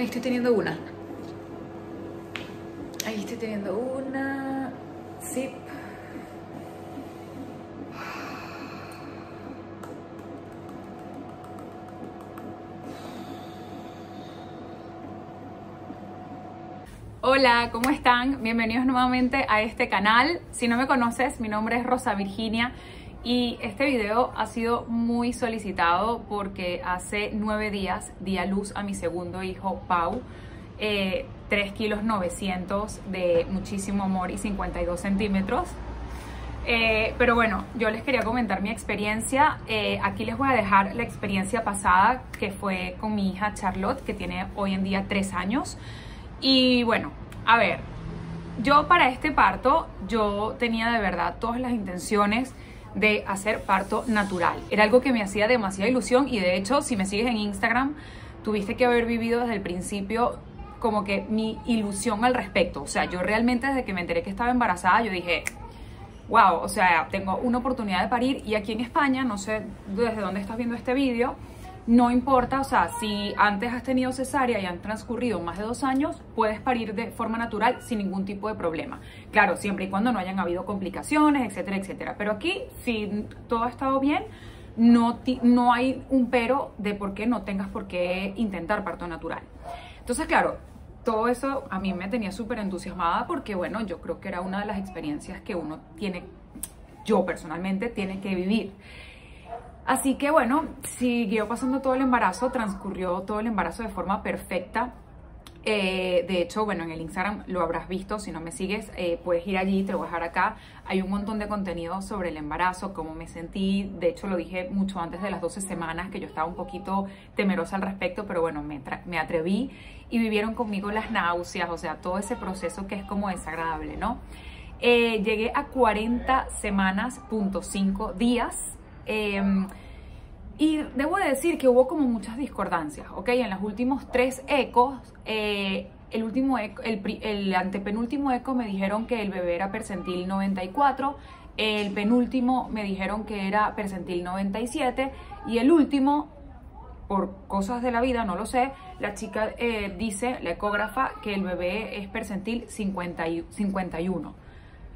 Ahí estoy teniendo una. Ahí estoy teniendo una. Zip. Hola, ¿cómo están? Bienvenidos nuevamente a este canal. Si no me conoces, mi nombre es Rosa Virginia y este video ha sido muy solicitado porque hace nueve días di a luz a mi segundo hijo, Pau. Eh, 3 kilos 900 de muchísimo amor y 52 centímetros. Eh, pero bueno, yo les quería comentar mi experiencia. Eh, aquí les voy a dejar la experiencia pasada que fue con mi hija Charlotte, que tiene hoy en día 3 años. Y bueno, a ver, yo para este parto, yo tenía de verdad todas las intenciones de hacer parto natural. Era algo que me hacía demasiada ilusión y de hecho, si me sigues en Instagram, tuviste que haber vivido desde el principio como que mi ilusión al respecto. O sea, yo realmente desde que me enteré que estaba embarazada, yo dije, wow, o sea, tengo una oportunidad de parir y aquí en España, no sé desde dónde estás viendo este vídeo, no importa, o sea, si antes has tenido cesárea y han transcurrido más de dos años, puedes parir de forma natural sin ningún tipo de problema. Claro, siempre y cuando no hayan habido complicaciones, etcétera, etcétera. Pero aquí, si todo ha estado bien, no, no hay un pero de por qué no tengas por qué intentar parto natural. Entonces, claro, todo eso a mí me tenía súper entusiasmada porque, bueno, yo creo que era una de las experiencias que uno tiene, yo personalmente, tiene que vivir. Así que bueno, siguió pasando todo el embarazo, transcurrió todo el embarazo de forma perfecta. Eh, de hecho, bueno, en el Instagram lo habrás visto, si no me sigues, eh, puedes ir allí, te voy a dejar acá. Hay un montón de contenido sobre el embarazo, cómo me sentí. De hecho, lo dije mucho antes de las 12 semanas, que yo estaba un poquito temerosa al respecto, pero bueno, me, me atreví y vivieron conmigo las náuseas, o sea, todo ese proceso que es como desagradable, ¿no? Eh, llegué a 40 semanas, punto 5 días. Em, y debo decir que hubo como muchas discordancias, ¿ok? En los últimos tres ecos, eh, el, último el, antepenúltimo eco me dijeron que el bebé era percentil 94, el penúltimo me dijeron que era percentil 97 y el último, por cosas de la vida, no lo sé, la chica eh, dice, la ecógrafa, que el bebé es percentil 50 51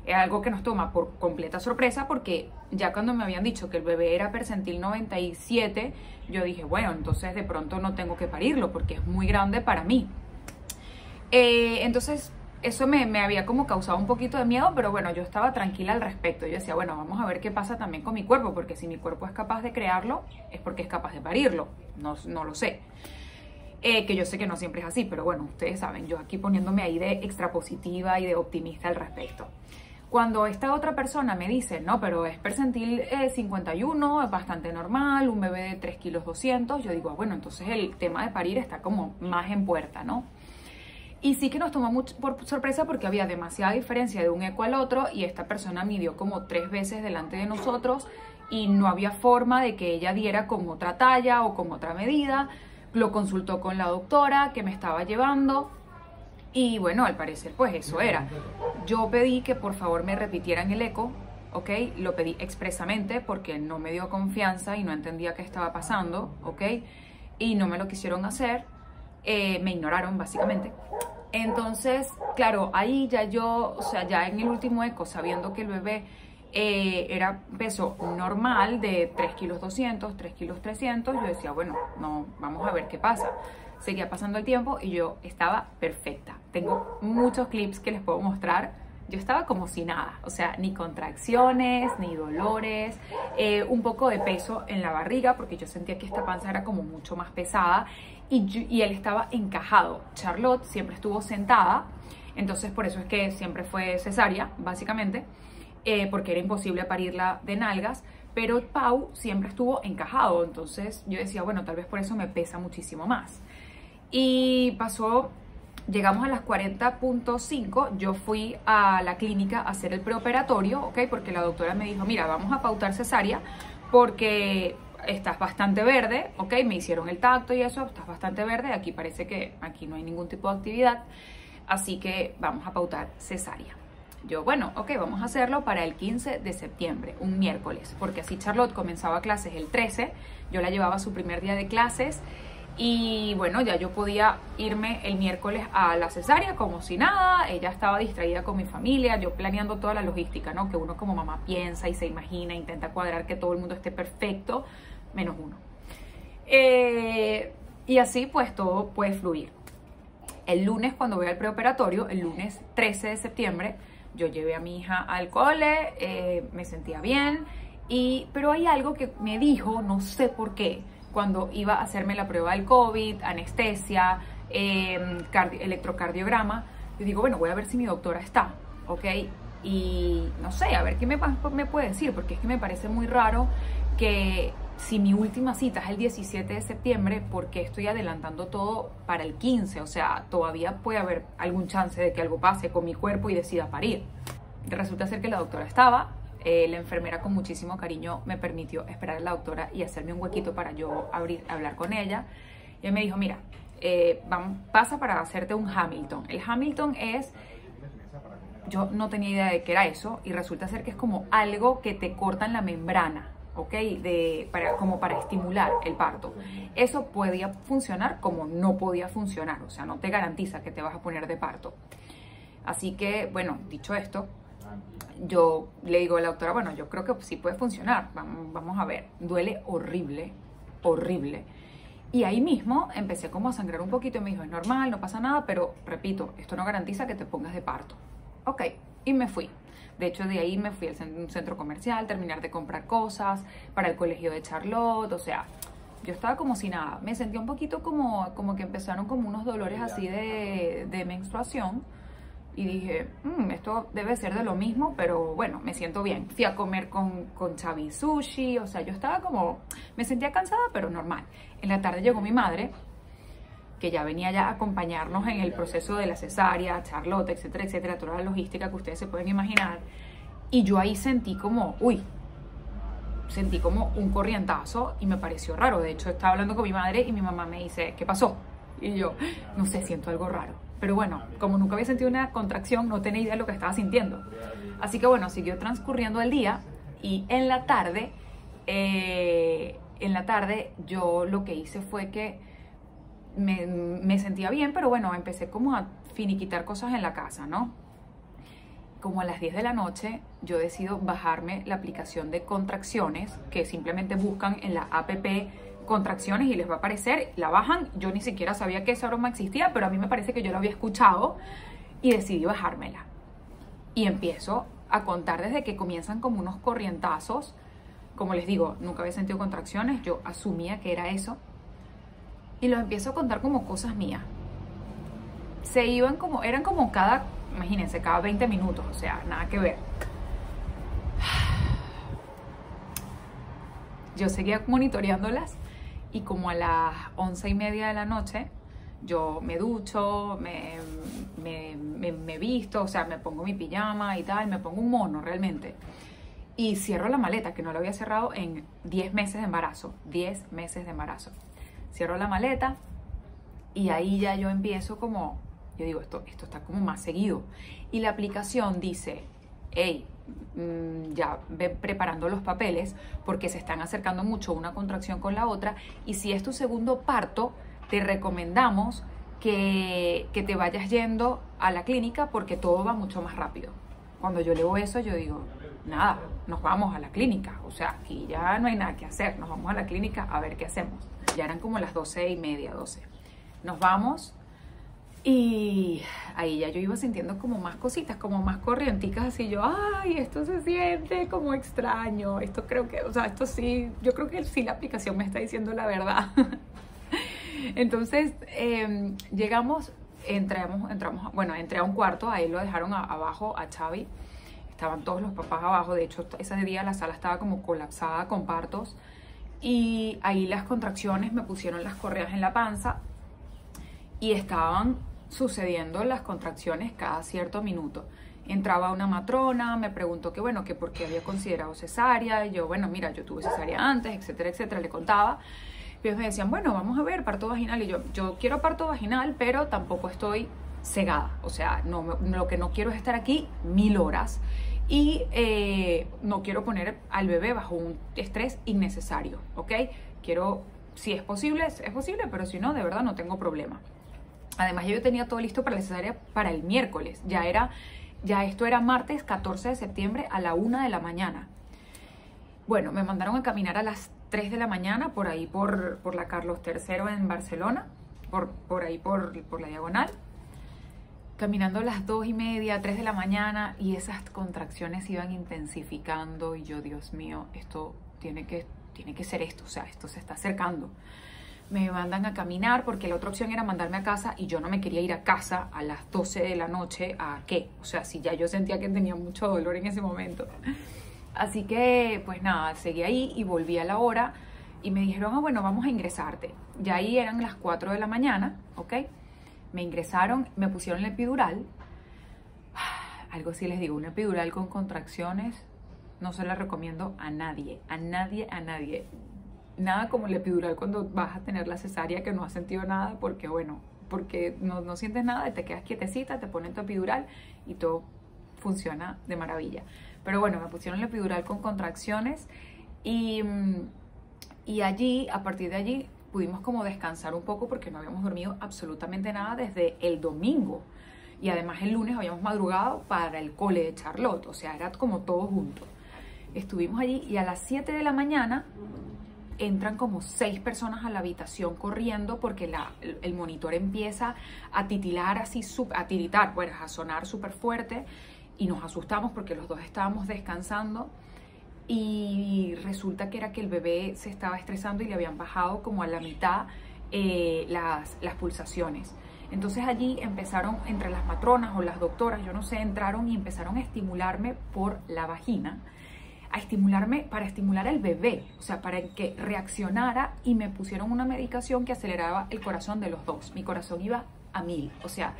es algo que nos toma por completa sorpresa porque ya cuando me habían dicho que el bebé era percentil 97, yo dije, bueno, entonces de pronto no tengo que parirlo porque es muy grande para mí. Eh, entonces eso me, me, había como causado un poquito de miedo, pero bueno, yo estaba tranquila al respecto. Yo decía, bueno, vamos a ver qué pasa también con mi cuerpo, porque si mi cuerpo es capaz de crearlo, es porque es capaz de parirlo. No, no lo sé. Eh, que yo sé que no siempre es así, pero bueno, ustedes saben, yo aquí poniéndome ahí de extrapositiva y de optimista al respecto. Cuando esta otra persona me dice, no, pero es percentil 51, eh, es bastante normal, un bebé de 3 kilos 200, yo digo, ah, bueno, entonces el tema de parir está como más en puerta, ¿no? Y sí que nos tomó mucho por sorpresa porque había demasiada diferencia de un eco al otro y esta persona midió como tres veces delante de nosotros y no había forma de que ella diera con otra talla o con otra medida. Lo consultó con la doctora que me estaba llevando y bueno, al parecer pues eso era. Yo pedí que por favor me repitieran el eco, ¿ok? Lo pedí expresamente porque no me dio confianza y no entendía qué estaba pasando, ¿ok? Y no me lo quisieron hacer, eh, me ignoraron básicamente. Entonces, claro, ahí ya yo, o sea, ya en el último eco, sabiendo que el bebé eh, era peso normal de 3 kilos 200, 3 kilos 300, yo decía, bueno, no, vamos a ver qué pasa seguía pasando el tiempo y yo estaba perfecta. Tengo muchos clips que les puedo mostrar. Yo estaba como si nada, o sea, ni contracciones, ni dolores, eh, un poco de peso en la barriga, porque yo sentía que esta panza era como mucho más pesada y, él estaba encajado. Charlotte siempre estuvo sentada, entonces por eso es que siempre fue cesárea, básicamente, eh, porque era imposible parirla de nalgas, pero Pau siempre estuvo encajado, entonces yo decía, bueno, tal vez por eso me pesa muchísimo más. Y pasó, llegamos a las 40.5, yo fui a la clínica a hacer el preoperatorio, ¿ok? Porque la doctora me dijo, mira, vamos a pautar cesárea porque estás bastante verde, ¿ok? Me hicieron el tacto y eso, estás bastante verde, aquí parece que aquí no hay ningún tipo de actividad, así que vamos a pautar cesárea. Yo, bueno, ok, vamos a hacerlo para el 15 de septiembre, un miércoles, porque así Charlotte comenzaba clases el 13, yo la llevaba a su primer día de clases Y bueno, ya yo podía irme el miércoles a la cesárea como si nada. Ella estaba distraída con mi familia, yo planeando toda la logística, ¿no? Que uno como mamá piensa y se imagina, intenta cuadrar que todo el mundo esté perfecto, menos uno. Eh, y así pues todo puede fluir. El lunes cuando voy al preoperatorio, el lunes 13 de septiembre, yo llevé a mi hija al cole, eh, me sentía bien, y, pero hay algo que me dijo, no sé por qué, cuando iba a hacerme la prueba del COVID, anestesia, eh, electrocardiograma, yo digo, bueno, voy a ver si mi doctora está, ¿ok? Y no sé, a ver qué me, me puede decir, porque es que me parece muy raro que si mi última cita es el 17 de septiembre, ¿por qué estoy adelantando todo para el 15? O sea, todavía puede haber algún chance de que algo pase con mi cuerpo y decida parir. Resulta ser que la doctora estaba, eh, la enfermera con muchísimo cariño me permitió esperar a la doctora y hacerme un huequito para yo abrir, hablar con ella. Y me dijo, mira, eh, pasa para hacerte un Hamilton. El Hamilton es, yo no tenía idea de qué era eso y resulta ser que es como algo que te corta en la membrana. ¿ok? De, para, como para estimular el parto. Eso podía funcionar como no podía funcionar, o sea, no te garantiza que te vas a poner de parto. Así que, bueno, dicho esto, yo le digo a la doctora, bueno, yo creo que sí puede funcionar, vamos, a ver, duele horrible, horrible. Y ahí mismo empecé como a sangrar un poquito y me dijo, es normal, no pasa nada, pero repito, esto no garantiza que te pongas de parto. Ok, y me fui. De hecho, de ahí me fui al centro comercial, terminar de comprar cosas para el colegio de Charlotte, o sea, yo estaba como si nada. Me sentía un poquito como, como que empezaron como unos dolores así de, de menstruación y dije, mm, esto debe ser de lo mismo, pero bueno, me siento bien. Fui a comer con, con Chavi Sushi, o sea, yo estaba como, me sentía cansada, pero normal. En la tarde llegó mi madre, que ya venía ya a acompañarnos en el proceso de la cesárea, Charlotte, etcétera, etcétera, toda la logística que ustedes se pueden imaginar. Y yo ahí sentí como, uy, sentí como un corrientazo y me pareció raro. De hecho, estaba hablando con mi madre y mi mamá me dice, ¿qué pasó? Y yo, no sé, siento algo raro. Pero bueno, como nunca había sentido una contracción, no tenía idea de lo que estaba sintiendo. Así que bueno, siguió transcurriendo el día y en la tarde, eh, en la tarde yo lo que hice fue que me, me sentía bien, pero bueno, empecé como a finiquitar cosas en la casa, ¿no? Como a las 10 de la noche, yo decido bajarme la aplicación de contracciones que simplemente buscan en la app contracciones y les va a aparecer, la bajan, yo ni siquiera sabía que esa broma existía, pero a mí me parece que yo lo había escuchado y decidí bajármela. Y empiezo a contar desde que comienzan como unos corrientazos, como les digo, nunca había sentido contracciones, yo asumía que era eso, y los empiezo a contar como cosas mías. Se iban como, eran como cada, imagínense, cada 20 minutos, o sea, nada que ver. Yo seguía monitoreándolas y como a las once y media de la noche yo me ducho, me, me, me, visto, o sea, me pongo mi pijama y tal, me pongo un mono realmente. Y cierro la maleta, que no la había cerrado en 10 meses de embarazo. 10 meses de embarazo. Cierro la maleta y ahí ya yo empiezo como, yo digo, esto, esto está como más seguido. Y la aplicación dice, hey, ya ve preparando los papeles porque se están acercando mucho una contracción con la otra y si es tu segundo parto te recomendamos que, que te vayas yendo a la clínica porque todo va mucho más rápido. Cuando yo leo eso yo digo, nada, nos vamos a la clínica, o sea, aquí ya no hay nada que hacer, nos vamos a la clínica a ver qué hacemos. Ya eran como las doce y media, 12. Nos vamos y ahí ya yo iba sintiendo como más cositas, como más corrienticas, así yo, ay, esto se siente como extraño, esto creo que, o sea, esto sí, yo creo que sí la aplicación me está diciendo la verdad. Entonces, em, llegamos, entramos, entramos, bueno, entré a un cuarto, ahí lo dejaron abajo a Xavi, estaban todos los papás abajo, de hecho ese día la sala estaba como colapsada con partos, y ahí las contracciones me pusieron las correas en la panza, y estaban sucediendo las contracciones cada cierto minuto. Entraba una matrona, me preguntó que bueno, que por qué había considerado cesárea, y yo, bueno, mira, yo tuve cesárea antes, etcétera, etcétera, le contaba. Y ellos me decían, bueno, vamos a ver, parto vaginal, y yo, yo quiero parto vaginal, pero tampoco estoy cegada, o sea, no, lo que no quiero es estar aquí mil horas y eh, no quiero poner al bebé bajo un estrés innecesario, ¿ok? Quiero si es posible, es posible, pero si no, de verdad no tengo problema. Además, yo tenía todo listo para la cesárea para el miércoles. Ya era, ya esto era martes 14 de septiembre a la 1 de la mañana. Bueno, me mandaron a caminar a las 3 de la mañana por ahí por, por la Carlos III en Barcelona, por, por ahí por, por la diagonal. Caminando a las 2 y media, 3 de la mañana y esas contracciones iban intensificando y yo, Dios mío, esto tiene que, tiene que ser esto, o sea, esto se está acercando me mandan a caminar porque la otra opción era mandarme a casa y yo no me quería ir a casa a las 12 de la noche a qué, o sea, si ya yo sentía que tenía mucho dolor en ese momento. Así que pues nada, seguí ahí y volví a la hora y me dijeron, ah, bueno, vamos a ingresarte. Ya ahí eran las 4 de la mañana, ¿ok? Me ingresaron, me pusieron el epidural. Algo sí les digo, un epidural con contracciones no se la recomiendo a nadie, a nadie, a nadie nada como el epidural cuando vas a tener la cesárea que no has sentido nada porque, bueno, porque no, no sientes nada, te quedas quietecita, te ponen tu epidural y todo funciona de maravilla. Pero bueno, me pusieron el epidural con contracciones y, y allí, a partir de allí, pudimos como descansar un poco porque no habíamos dormido absolutamente nada desde el domingo. Y además el lunes habíamos madrugado para el cole de Charlotte, o sea, era como todo junto. Estuvimos allí y a las 7 de la mañana entran como seis personas a la habitación corriendo porque la, el monitor empieza a titilar así, a tiritar, pues a sonar súper fuerte y nos asustamos porque los dos estábamos descansando. Y resulta que era que el bebé se estaba estresando y le habían bajado como a la mitad eh, las pulsaciones. Entonces allí empezaron entre las matronas o las doctoras, yo no sé, entraron y empezaron a estimularme por la vagina a estimularme para estimular al bebé, o sea, para que reaccionara y me pusieron una medicación que aceleraba el corazón de los dos. Mi corazón iba a mil, o sea,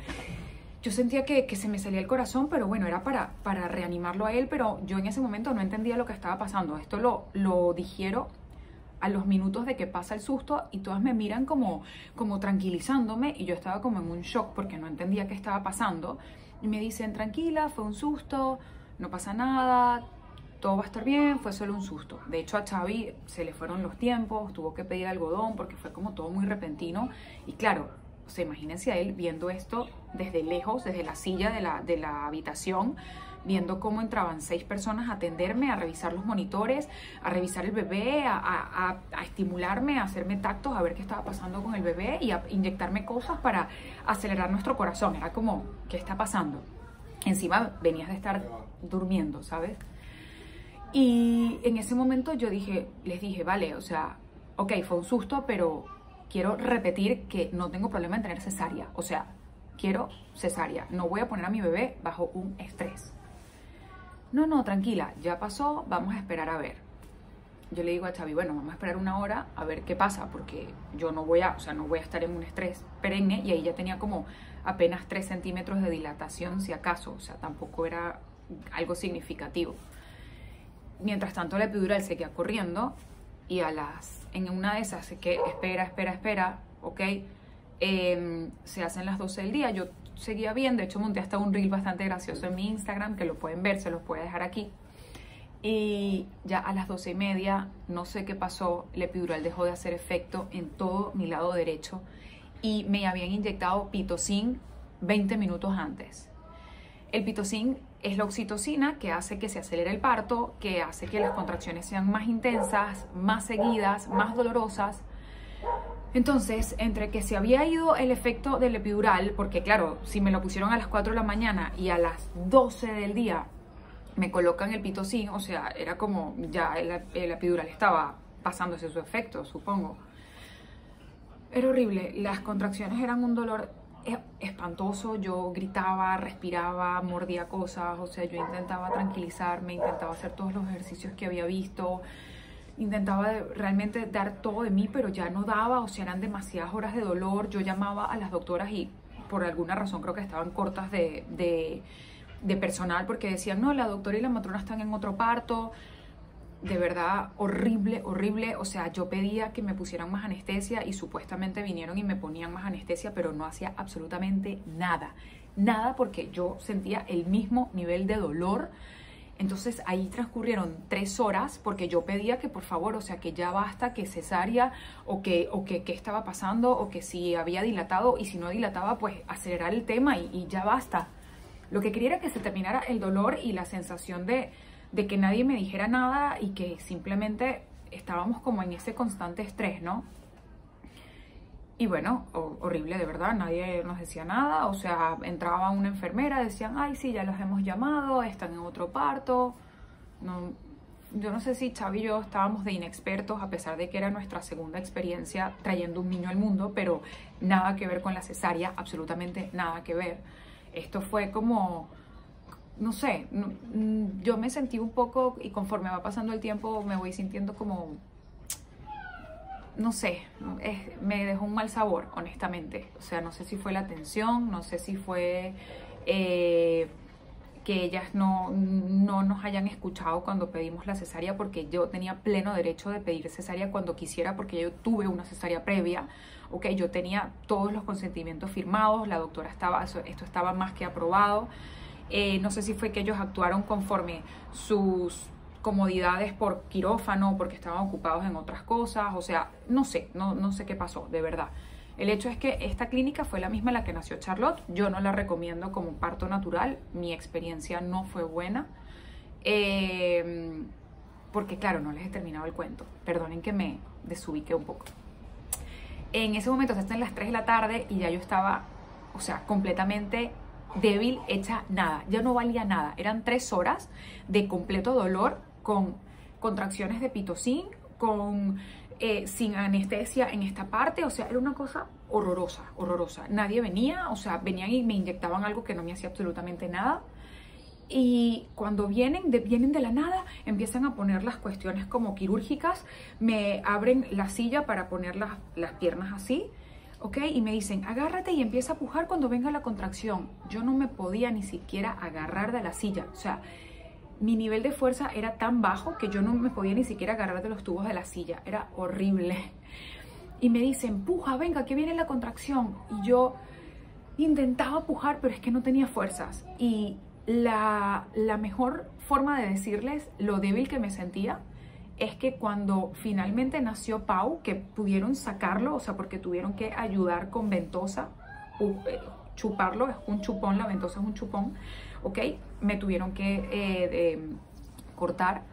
yo sentía que, se me salía el corazón, pero bueno, era para, para reanimarlo a él, pero yo en ese momento no entendía lo que estaba pasando. Esto lo, lo digiero a los minutos de que pasa el susto y todas me miran como, como tranquilizándome y yo estaba como en un shock porque no entendía qué estaba pasando. Y me dicen, tranquila, fue un susto, no pasa nada, todo va a estar bien, fue solo un susto. De hecho, a Xavi se le fueron los tiempos, tuvo que pedir algodón porque fue como todo muy repentino. Y claro, se imagínense a él viendo esto desde lejos, desde la silla de la, de la habitación, viendo cómo entraban seis personas a atenderme, a revisar los monitores, a revisar el bebé, a, a, estimularme, a hacerme tactos, a ver qué estaba pasando con el bebé y a inyectarme cosas para acelerar nuestro corazón. Era como, ¿qué está pasando? Encima venías de estar durmiendo, ¿sabes? Y en ese momento yo dije, les dije, vale, o sea, ok, fue un susto, pero quiero repetir que no tengo problema en tener cesárea. O sea, quiero cesárea. No voy a poner a mi bebé bajo un estrés. No, no, tranquila, ya pasó, vamos a esperar a ver. Yo le digo a Xavi, bueno, vamos a esperar una hora a ver qué pasa, porque yo no voy a, o sea, no voy a estar en un estrés perenne y ahí ya tenía como apenas 3 centímetros de dilatación, si acaso, o sea, tampoco era algo significativo. Mientras tanto, la epidural seguía corriendo y a las, en una de esas, que espera, espera, espera, ok, em, se hacen las 12 del día. Yo seguía bien, de hecho monté hasta un reel bastante gracioso en mi Instagram, que lo pueden ver, se los puedo dejar aquí. Y ya a las 12 y media, no sé qué pasó, el epidural dejó de hacer efecto en todo mi lado derecho y me habían inyectado pitocin 20 minutos antes. El pitocin es la oxitocina que hace que se acelere el parto, que hace que las contracciones sean más intensas, más seguidas, más dolorosas. Entonces, entre que se había ido el efecto del epidural, porque claro, si me lo pusieron a las 4 de la mañana y a las 12 del día me colocan el pitocin, o sea, era como ya el, el epidural estaba pasándose su efecto, supongo. Era horrible, las contracciones eran un dolor espantoso, yo gritaba, respiraba, mordía cosas, o sea, yo intentaba tranquilizarme, intentaba hacer todos los ejercicios que había visto, intentaba realmente dar todo de mí, pero ya no daba, o sea, eran demasiadas horas de dolor, yo llamaba a las doctoras y por alguna razón creo que estaban cortas de, de, de personal porque decían, no, la doctora y la matrona están en otro parto, de verdad horrible, horrible. O sea, yo pedía que me pusieran más anestesia y supuestamente vinieron y me ponían más anestesia, pero no hacía absolutamente nada. Nada porque yo sentía el mismo nivel de dolor Entonces ahí transcurrieron tres horas porque yo pedía que por favor, o sea, que ya basta, que cesárea o que, o que qué estaba pasando o que si había dilatado y si no dilataba, pues acelerar el tema y, y ya basta. Lo que quería era que se terminara el dolor y la sensación de, de que nadie me dijera nada y que simplemente estábamos como en ese constante estrés, ¿no? Y bueno, horrible de verdad, nadie nos decía nada, o sea, entraba una enfermera, decían, ay, sí, ya los hemos llamado, están en otro parto. No, yo no sé si Xavi y yo estábamos de inexpertos, a pesar de que era nuestra segunda experiencia trayendo un niño al mundo, pero nada que ver con la cesárea, absolutamente nada que ver. Esto fue como, no sé, yo me sentí un poco, y conforme va pasando el tiempo, me voy sintiendo como no sé, me dejó un mal sabor, honestamente. O sea, no sé si fue la tensión, no sé si fue eh, que ellas no, no, nos hayan escuchado cuando pedimos la cesárea, porque yo tenía pleno derecho de pedir cesárea cuando quisiera, porque yo tuve una cesárea previa. Ok, yo tenía todos los consentimientos firmados, la doctora estaba, esto estaba más que aprobado. Eh, no sé si fue que ellos actuaron conforme sus comodidades por quirófano, porque estaban ocupados en otras cosas, o sea, no sé, no, no sé qué pasó, de verdad. El hecho es que esta clínica fue la misma en la que nació Charlotte, yo no la recomiendo como parto natural, mi experiencia no fue buena, em, porque claro, no les he terminado el cuento, perdonen que me desubique un poco. En ese momento, están las 3 de la tarde y ya yo estaba, o sea, completamente débil, hecha nada, ya no valía nada, eran tres horas de completo dolor con contracciones de pitocin, con eh, sin anestesia en esta parte, o sea, era una cosa horrorosa, horrorosa. Nadie venía, o sea, venían y me inyectaban algo que no me hacía absolutamente nada. Y cuando vienen de, vienen de la nada, empiezan a poner las cuestiones como quirúrgicas, me abren la silla para poner las, las piernas así, ¿ok? Y me dicen, agárrate y empieza a pujar cuando venga la contracción. Yo no me podía ni siquiera agarrar de la silla, o sea, mi nivel de fuerza era tan bajo que yo no me podía ni siquiera agarrar de los tubos de la silla. Era horrible. Y me dicen, puja, venga, que viene la contracción. Y yo intentaba pujar, pero es que no tenía fuerzas. Y la, la mejor forma de decirles lo débil que me sentía es que cuando finalmente nació Pau, que pudieron sacarlo, o sea, porque tuvieron que ayudar con ventosa, eh, chuparlo, es un chupón, la ventosa es un chupón, ¿ok? Me tuvieron que eh, cortar,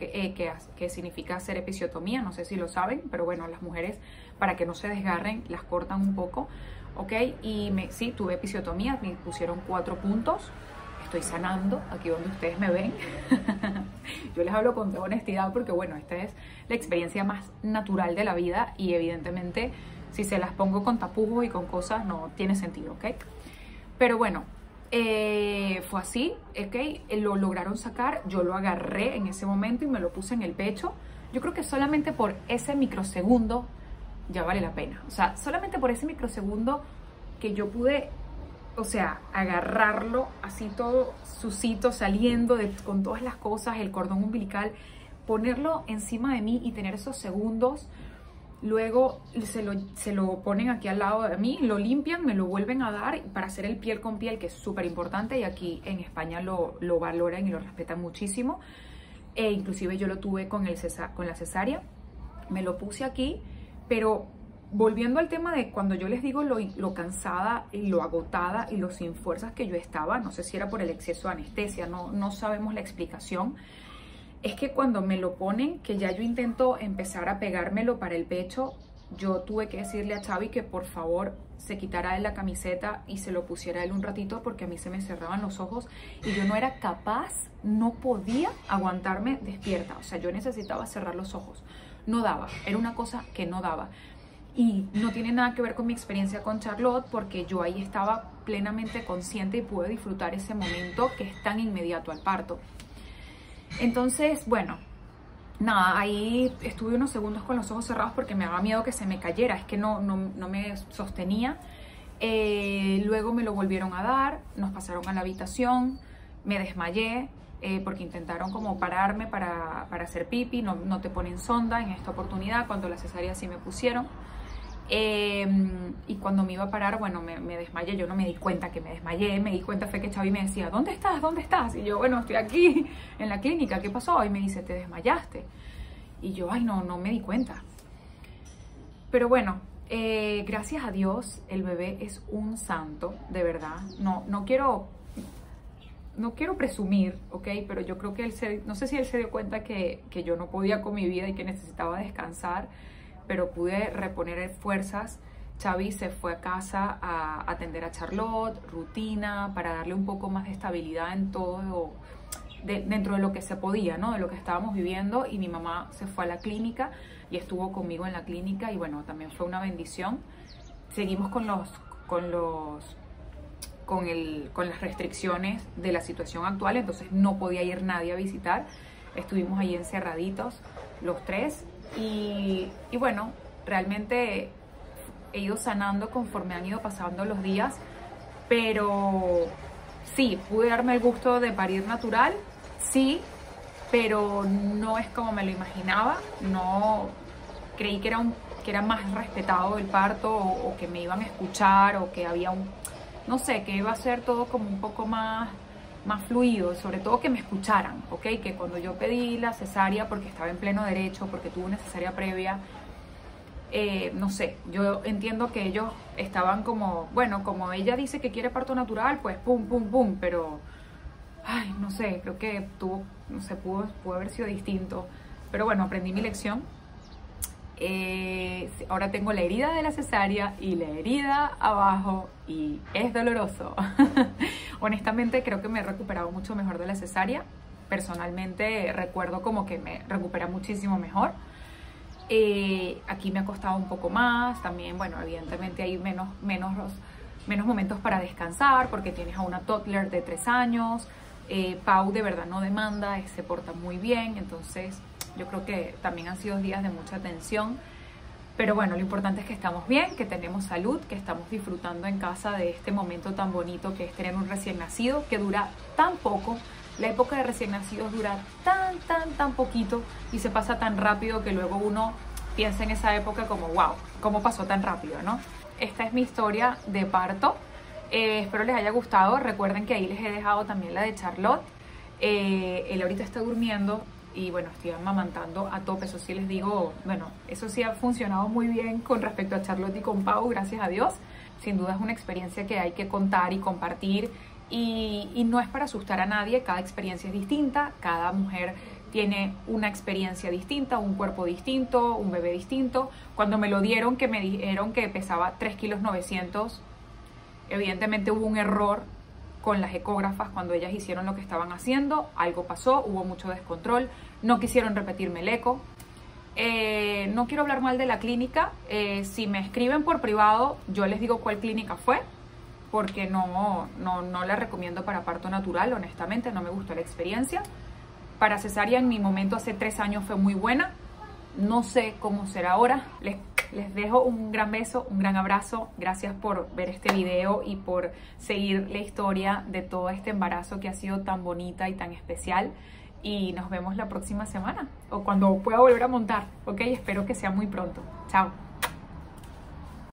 eh, que, significa hacer episiotomía, no sé si lo saben, pero bueno, las mujeres para que no se desgarren las cortan un poco, ¿ok? Y me, sí, tuve episiotomía, me pusieron cuatro puntos, estoy sanando, aquí donde ustedes me ven. Yo les hablo con toda honestidad porque bueno, esta es la experiencia más natural de la vida y evidentemente si se las pongo con tapujos y con cosas no tiene sentido, ¿ok? Pero bueno, eh, fue así, ¿ok? Lo lograron sacar, yo lo agarré en ese momento y me lo puse en el pecho. Yo creo que solamente por ese microsegundo ya vale la pena. O sea, solamente por ese microsegundo que yo pude, o sea, agarrarlo así todo sucito, saliendo con todas las cosas, el cordón umbilical, ponerlo encima de mí y tener esos segundos Luego se lo, se lo, ponen aquí al lado de mí, lo limpian, me lo vuelven a dar para hacer el piel con piel, que es súper importante y aquí en España lo, lo, valoran y lo respetan muchísimo. E inclusive yo lo tuve con, el con la cesárea, me lo puse aquí, pero volviendo al tema de cuando yo les digo lo, lo, cansada y lo agotada y lo sin fuerzas que yo estaba, no sé si era por el exceso de anestesia, no, no sabemos la explicación, es que cuando me lo ponen, que ya yo intento empezar a pegármelo para el pecho, yo tuve que decirle a Xavi que por favor se quitara de la camiseta y se lo pusiera él un ratito porque a mí se me cerraban los ojos y yo no era capaz, no podía aguantarme despierta. O sea, yo necesitaba cerrar los ojos. No daba, era una cosa que no daba. Y no tiene nada que ver con mi experiencia con Charlotte porque yo ahí estaba plenamente consciente y pude disfrutar ese momento que es tan inmediato al parto. Entonces, bueno, nada, ahí estuve unos segundos con los ojos cerrados porque me daba miedo que se me cayera, es que no, no, me sostenía. Eh, luego me lo volvieron a dar, nos pasaron a la habitación, me desmayé eh, porque intentaron como pararme para, hacer pipi, no, no, te ponen sonda en esta oportunidad, cuando la cesárea sí me pusieron. Em, y cuando me iba a parar, bueno, me, me, desmayé, yo no me di cuenta que me desmayé, me di cuenta fue que Chavi me decía, ¿dónde estás? ¿Dónde estás? Y yo, bueno, estoy aquí en la clínica, ¿qué pasó? Y me dice, te desmayaste. Y yo, ay, no, no me di cuenta. Pero bueno, eh, gracias a Dios, el bebé es un santo, de verdad. No, no quiero, no quiero presumir, ¿ok? Pero yo creo que él se, no sé si él se dio cuenta que, que yo no podía con mi vida y que necesitaba descansar pero pude reponer fuerzas. Xavi se fue a casa a atender a Charlotte, rutina, para darle un poco más de estabilidad en todo, dentro de lo que se podía, ¿no? De lo que estábamos viviendo. Y mi mamá se fue a la clínica y estuvo conmigo en la clínica y bueno, también fue una bendición. Seguimos con los, con los, con el, con las restricciones de la situación actual, entonces no podía ir nadie a visitar. Estuvimos ahí encerraditos los tres y, bueno, realmente he ido sanando conforme han ido pasando los días, pero sí, pude darme el gusto de parir natural, sí, pero no es como me lo imaginaba, no creí que era, un, que era más respetado el parto o, o que me iban a escuchar o que había un, no sé, que iba a ser todo como un poco más más fluido, sobre todo que me escucharan, ¿ok? Que cuando yo pedí la cesárea porque estaba en pleno derecho, porque tuve una previa, eh, no sé, yo entiendo que ellos estaban como, bueno, como ella dice que quiere parto natural, pues pum, pum, pum, pero, ay, no sé, creo que tuvo, no sé, pudo, pudo haber sido distinto. Pero bueno, aprendí mi lección eh, ahora tengo la herida de la cesárea y la herida abajo y es doloroso. Honestamente creo que me he recuperado mucho mejor de la cesárea. Personalmente recuerdo como que me recupera muchísimo mejor. Eh, aquí me ha costado un poco más, también, bueno, evidentemente hay menos, menos, menos momentos para descansar porque tienes a una toddler de tres años. Eh, Pau de verdad no demanda, se porta muy bien, entonces yo creo que también han sido días de mucha tensión. Pero bueno, lo importante es que estamos bien, que tenemos salud, que estamos disfrutando en casa de este momento tan bonito que es tener un recién nacido, que dura tan poco. La época de recién nacidos dura tan, tan, tan poquito y se pasa tan rápido que luego uno piensa en esa época como, wow, ¿cómo pasó tan rápido, no? Esta es mi historia de parto. Eh, espero les haya gustado. Recuerden que ahí les he dejado también la de Charlotte. Eh, él ahorita está durmiendo, y bueno, estoy amamantando a tope, eso sí les digo, bueno, eso sí ha funcionado muy bien con respecto a Charlotte y con Pau, gracias a Dios. Sin duda es una experiencia que hay que contar y compartir y, no es para asustar a nadie, cada experiencia es distinta, cada mujer tiene una experiencia distinta, un cuerpo distinto, un bebé distinto. Cuando me lo dieron, que me dijeron que pesaba 3 kilos 900, evidentemente hubo un error con las ecógrafas cuando ellas hicieron lo que estaban haciendo, algo pasó, hubo mucho descontrol, no quisieron repetirme el eco. Eh, no quiero hablar mal de la clínica, eh, si me escriben por privado yo les digo cuál clínica fue, porque no, no, no la recomiendo para parto natural, honestamente, no me gustó la experiencia. Para cesárea en mi momento hace tres años fue muy buena, no sé cómo será ahora, les les dejo un gran beso, un gran abrazo. Gracias por ver este video y por seguir la historia de todo este embarazo que ha sido tan bonita y tan especial. Y nos vemos la próxima semana o cuando pueda volver a montar, ¿ok? Espero que sea muy pronto. Chao.